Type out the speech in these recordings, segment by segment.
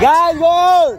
Guys, go!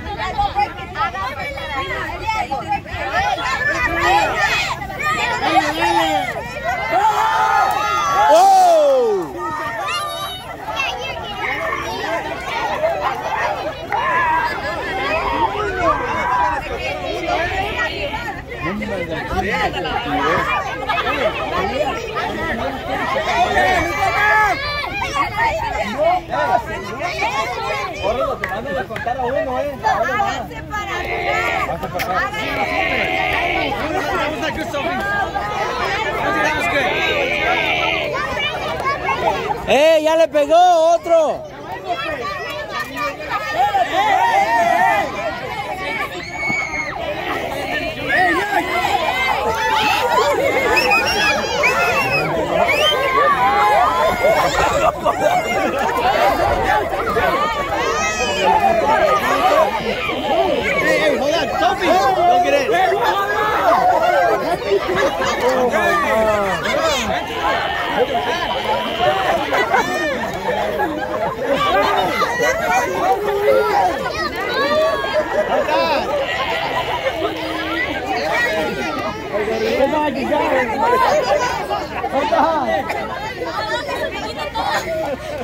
¡Eh! ¡Eh, ya le pegó otro!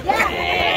Yeah.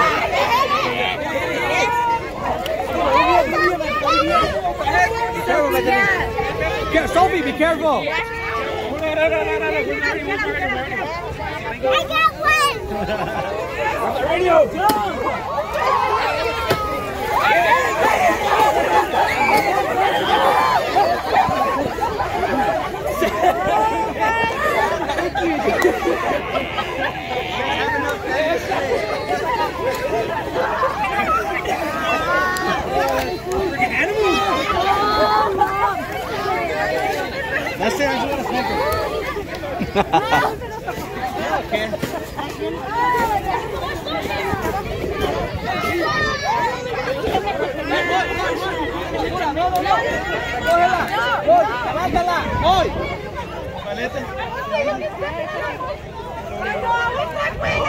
Yeah, Sophie, be careful. I got one. Radio, go! ¡Vamos,